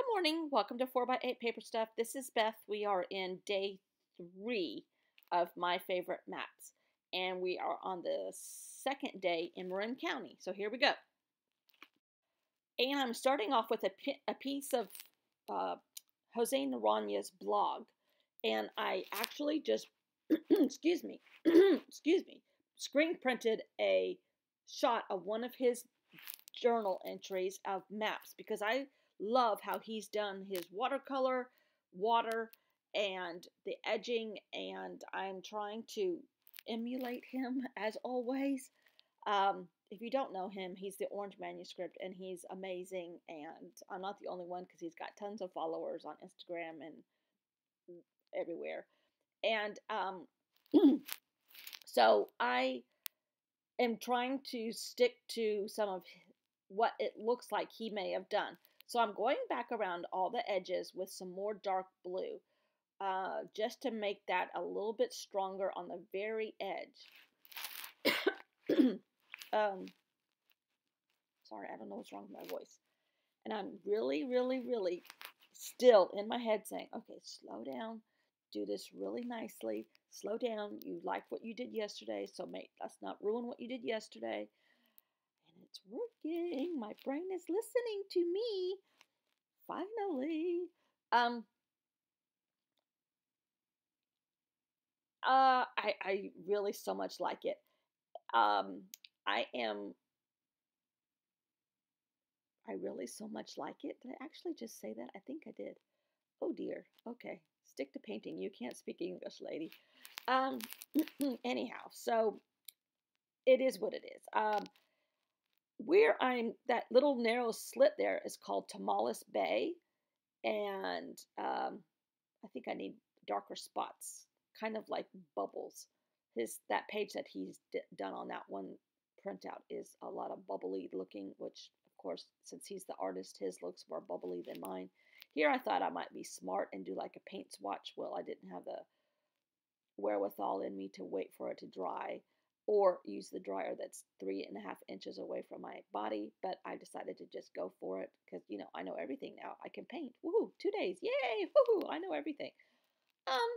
Good morning. Welcome to 4x8 Paper Stuff. This is Beth. We are in day three of my favorite maps, and we are on the second day in Marin County. So here we go. And I'm starting off with a, a piece of uh, Jose Naranja's blog, and I actually just, excuse me, excuse me, screen printed a shot of one of his journal entries of maps because I love how he's done his watercolor, water, and the edging, and I'm trying to emulate him as always. Um, if you don't know him, he's the Orange Manuscript, and he's amazing. And I'm not the only one because he's got tons of followers on Instagram and everywhere. And um, so I am trying to stick to some of what it looks like he may have done. So I'm going back around all the edges with some more dark blue uh, just to make that a little bit stronger on the very edge. um, sorry, I don't know what's wrong with my voice. And I'm really, really, really still in my head saying, okay, slow down, do this really nicely, slow down. You like what you did yesterday, so mate, let's not ruin what you did yesterday it's working. My brain is listening to me. Finally. Um, uh, I, I really so much like it. Um, I am, I really so much like it. Did I actually just say that? I think I did. Oh dear. Okay. Stick to painting. You can't speak English, lady. Um, anyhow, so it is what it is. Um, where I'm, that little narrow slit there is called Tomales Bay. And um, I think I need darker spots, kind of like bubbles. His That page that he's done on that one printout is a lot of bubbly looking, which of course, since he's the artist, his looks more bubbly than mine. Here I thought I might be smart and do like a paint swatch. Well, I didn't have the wherewithal in me to wait for it to dry or use the dryer that's three and a half inches away from my body. But I decided to just go for it because, you know, I know everything now. I can paint. Woohoo, two days. Yay, woohoo, I know everything. Um,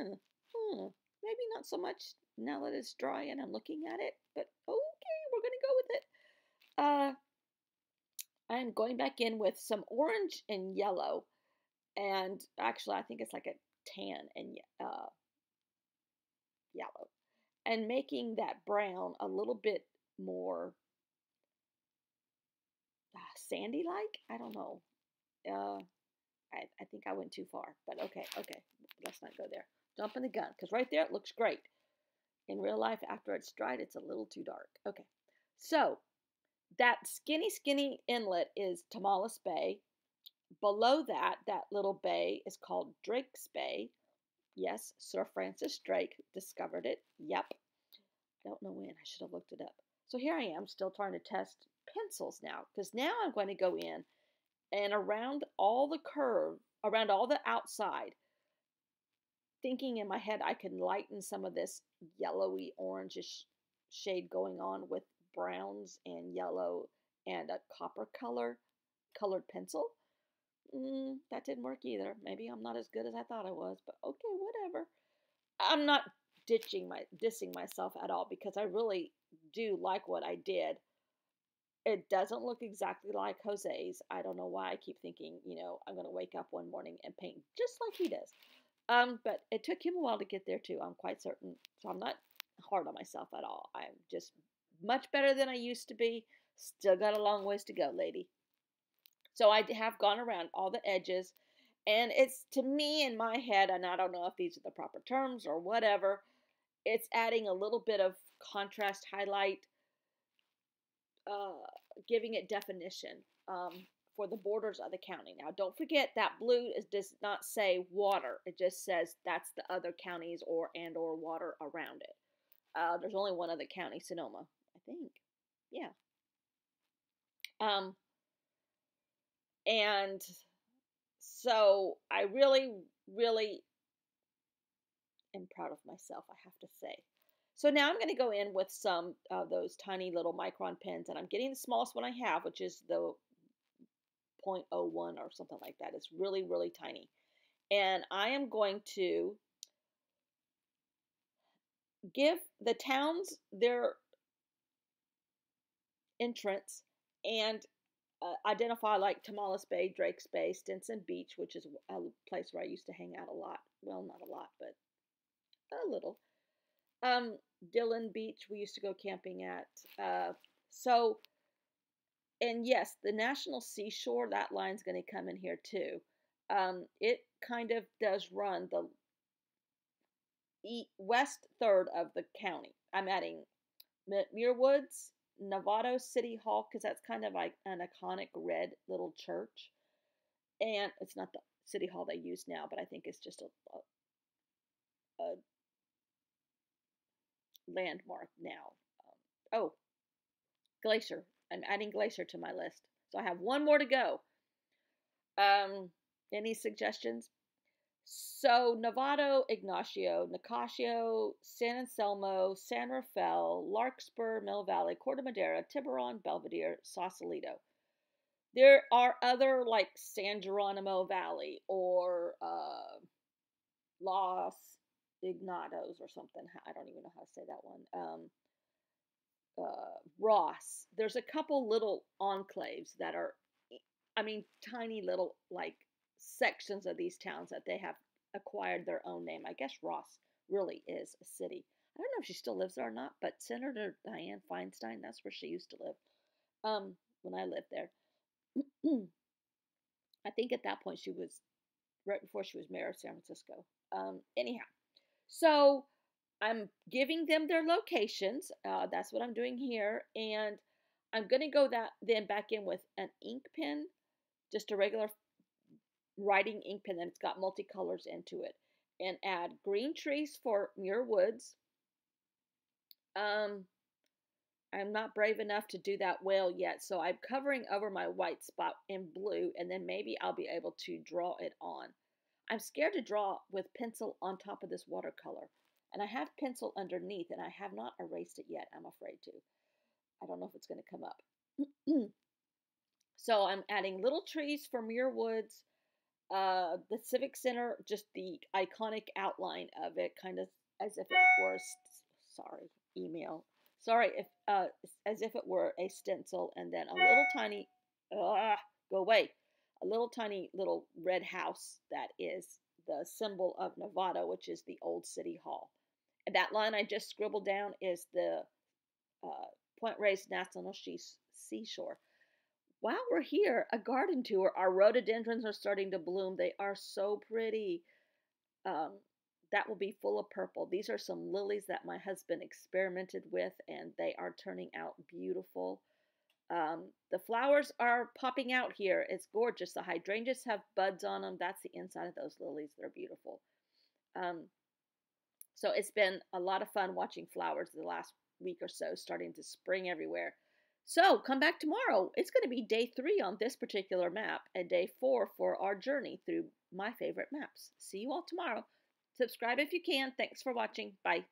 mm, mm, maybe not so much now that it's dry and I'm looking at it, but okay, we're going to go with it. Uh, I'm going back in with some orange and yellow. And actually, I think it's like a tan and uh, and making that brown a little bit more uh, sandy like. I don't know. Uh, I, I think I went too far, but okay, okay. Let's not go there. Jumping the gun because right there it looks great. In real life, after it's dried, it's a little too dark. Okay, so that skinny, skinny inlet is Tomales Bay. Below that, that little bay is called Drake's Bay. Yes, Sir Francis Drake discovered it. Yep. I don't know when. I should have looked it up. So here I am still trying to test pencils now because now I'm going to go in and around all the curve, around all the outside, thinking in my head I can lighten some of this yellowy orangish shade going on with browns and yellow and a copper color colored pencil. Mm, that didn't work either. Maybe I'm not as good as I thought I was, but okay, whatever. I'm not ditching my dissing myself at all because I really do like what I did. It doesn't look exactly like Jose's. I don't know why I keep thinking, you know, I'm going to wake up one morning and paint just like he does. Um, but it took him a while to get there too. I'm quite certain. So I'm not hard on myself at all. I'm just much better than I used to be. Still got a long ways to go, lady. So I have gone around all the edges, and it's to me in my head, and I don't know if these are the proper terms or whatever. It's adding a little bit of contrast highlight, uh, giving it definition um, for the borders of the county. Now, don't forget that blue is, does not say water. It just says that's the other counties or and or water around it. Uh, there's only one other county, Sonoma, I think. Yeah. Um, and so I really, really am proud of myself, I have to say. So now I'm going to go in with some of those tiny little micron pins, and I'm getting the smallest one I have, which is the 0.01 or something like that. It's really, really tiny. And I am going to give the towns their entrance and uh, identify like Tomales Bay, Drake's Bay, Stinson Beach, which is a place where I used to hang out a lot. Well, not a lot, but a little. Um, Dillon Beach, we used to go camping at. Uh, so, and yes, the National Seashore, that line's going to come in here too. Um, it kind of does run the west third of the county. I'm adding Muir Woods, Novato City Hall, because that's kind of like an iconic red little church. And it's not the city hall they use now, but I think it's just a, a, a landmark now. Um, oh, Glacier. I'm adding Glacier to my list. So I have one more to go. Um, any suggestions? So Novato, Ignacio, Nicasio, San Anselmo, San Rafael, Larkspur, Mill Valley, Corte Madera, Tiburon, Belvedere, Sausalito. There are other like San Geronimo Valley or uh, Los Ignatos or something. I don't even know how to say that one. Um, uh, Ross. There's a couple little enclaves that are, I mean, tiny little like sections of these towns that they have acquired their own name. I guess Ross really is a city. I don't know if she still lives there or not, but Senator Dianne Feinstein, that's where she used to live um, when I lived there. I think at that point she was right before she was mayor of San Francisco. Um, anyhow, so I'm giving them their locations. Uh, that's what I'm doing here, and I'm gonna go that then back in with an ink pen, just a regular writing ink pen and it's got multicolors into it. And add green trees for Muir Woods. Um, I'm not brave enough to do that well yet, so I'm covering over my white spot in blue, and then maybe I'll be able to draw it on. I'm scared to draw with pencil on top of this watercolor, and I have pencil underneath, and I have not erased it yet, I'm afraid to. I don't know if it's going to come up. so I'm adding little trees for Muir Woods, uh, the Civic Center, just the iconic outline of it, kind of as if it were, sorry, email, sorry, if uh, as if it were a stencil, and then a little tiny, uh, go away, a little tiny little red house that is the symbol of Novato, which is the old city hall. And that line I just scribbled down is the uh, Point Reyes National Seashore while we're here, a garden tour. Our rhododendrons are starting to bloom. They are so pretty. Um, that will be full of purple. These are some lilies that my husband experimented with, and they are turning out beautiful. Um, the flowers are popping out here. It's gorgeous. The hydrangeas have buds on them. That's the inside of those lilies. They're beautiful. Um, so it's been a lot of fun watching flowers the last week or so, starting to spring everywhere. So come back tomorrow. It's going to be day three on this particular map and day four for our journey through my favorite maps. See you all tomorrow. Subscribe if you can. Thanks for watching. Bye.